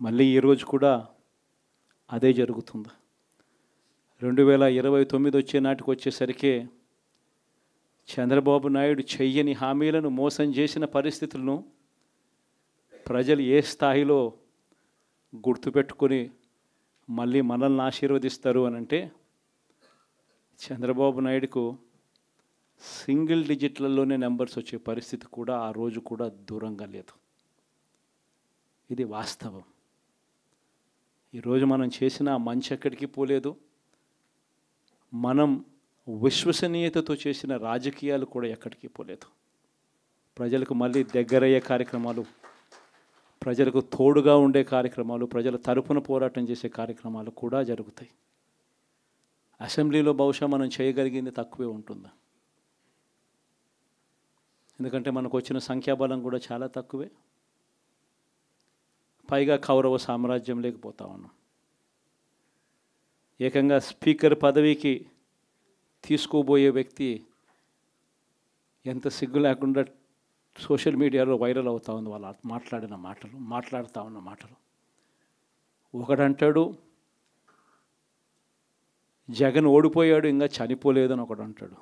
మళ్ళీ ఈరోజు కూడా అదే జరుగుతుంది. రెండు వేల ఇరవై తొమ్మిది వచ్చే నాటికి వచ్చేసరికి చంద్రబాబు నాయుడు చెయ్యని హామీలను మోసం చేసిన పరిస్థితులను ప్రజలు ఏ స్థాయిలో గుర్తుపెట్టుకొని మళ్ళీ మనల్ని ఆశీర్వదిస్తారు అని అంటే చంద్రబాబు నాయుడుకు సింగిల్ డిజిట్లలోనే నెంబర్స్ వచ్చే పరిస్థితి కూడా ఆ రోజు కూడా దూరంగా లేదు. ఇది వాస్తవం. ఈరోజు మనం చేసిన మంచి ఎక్కడికి పోలేదు. మనం విశ్వసనీయతతో చేసిన రాజకీయాలు కూడా ఎక్కడికి పోలేదు. ప్రజలకు మళ్ళీ దగ్గరయ్యే కార్యక్రమాలు ప్రజలకు తోడుగా ఉండే కార్యక్రమాలు ప్రజల తరపున పోరాటం చేసే కార్యక్రమాలు కూడా జరుగుతాయి. అసెంబ్లీలో బహుశా మనం చేయగలిగింది తక్కువే ఉంటుందా? ఎందుకంటే మనకు వచ్చిన సంఖ్యాబలం కూడా చాలా తక్కువే. పైగా కౌరవ సామ్రాజ్యం లేకపోతా ఉన్నాం. ఏకంగా స్పీకర్ పదవికి తీసుకోబోయే వ్యక్తి ఎంత సిగ్గు లేకుండా సోషల్ మీడియాలో వైరల్ అవుతా ఉంది వాళ్ళు మాట్లాడిన మాటలు మాట్లాడుతూ ఉన్న మాటలు. ఒకడంటాడు జగన్ ఓడిపోయాడు ఇంకా చనిపోలేదు అని ఒకడు అంటాడు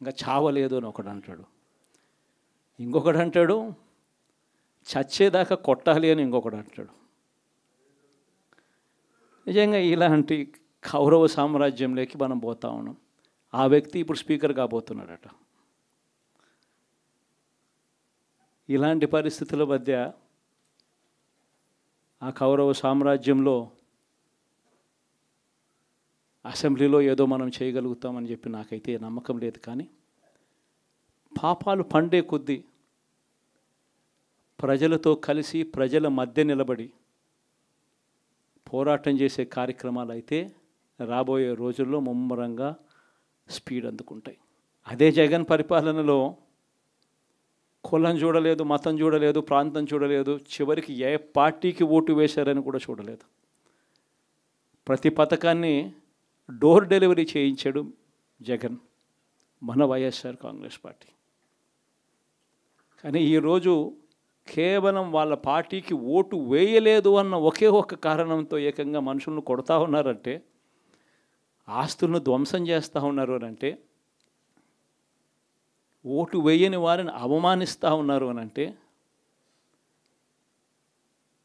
ఇంకా చావలేదు అని ఒకడు అంటాడు ఇంకొకడు అంటాడు చచ్చేదాకా కొట్టాలి అని ఇంకొకడు అంటాడు. నిజంగా ఇలాంటి కౌరవ సామ్రాజ్యంలోకి మనం పోతా ఉన్నాం. ఆ వ్యక్తి ఇప్పుడు స్పీకర్ కాబోతున్నాడట. ఇలాంటి పరిస్థితుల మధ్య ఆ కౌరవ సామ్రాజ్యంలో అసెంబ్లీలో ఏదో మనం చేయగలుగుతామని చెప్పి నాకైతే నమ్మకం లేదు కానీ పాపాలు పండే కొద్దీ ప్రజలతో కలిసి ప్రజల మధ్య నిలబడి పోరాటం చేసే కార్యక్రమాలు అయితే రాబోయే రోజుల్లో ముమ్మరంగా స్పీడ్ అందుకుంటాయి. అదే జగన్ పరిపాలనలో కులం చూడలేదు మతం చూడలేదు ప్రాంతం చూడలేదు చివరికి ఏ పార్టీకి ఓటు వేశారని కూడా చూడలేదు. ప్రతి పథకాన్ని డోర్ డెలివరీ చేయించాడు జగన్ మన వైఎస్ఆర్ కాంగ్రెస్ పార్టీ. కానీ ఈరోజు కేవలం వాళ్ళ పార్టీకి ఓటు వేయలేదు అన్న ఒకే ఒక్క కారణంతో ఏకంగా మనుషులను కొడతా ఉన్నారంటే ఆస్తులను ధ్వంసం చేస్తూ ఉన్నారు అని అంటే ఓటు వేయని వారిని అవమానిస్తూ ఉన్నారు అని అంటే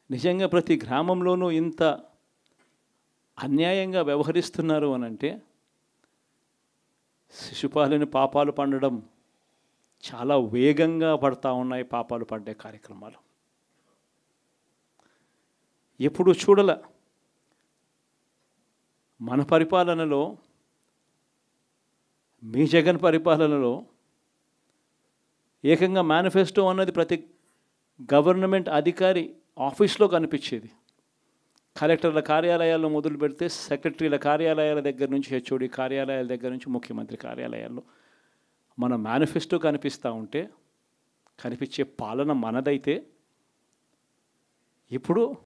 నిజంగా ప్రతి గ్రామంలోనూ ఇంత అన్యాయంగా వ్యవహరిస్తున్నారు అని అంటే శిశుపాలని పాపాలు పండడం చాలా వేగంగా పడతా ఉన్నాయి పాపాలు పడ్డే కార్యక్రమాలు. ఎప్పుడు చూడల మన పరిపాలనలో మీ జగన్ పరిపాలనలో ఏకంగా మేనిఫెస్టో అన్నది ప్రతి గవర్నమెంట్ అధికారి ఆఫీస్లో కనిపించేది. కలెక్టర్ల కార్యాలయాల్లో మొదలు పెడితే సెక్రటరీల కార్యాలయాల దగ్గర నుంచి హెచ్ఓడి కార్యాలయాల దగ్గర నుంచి ముఖ్యమంత్రి కార్యాలయాల్లో. మన మేనిఫెస్టో కనిపిస్తూ ఉంటే కనిపించే పాలన మనదైతే ఇప్పుడు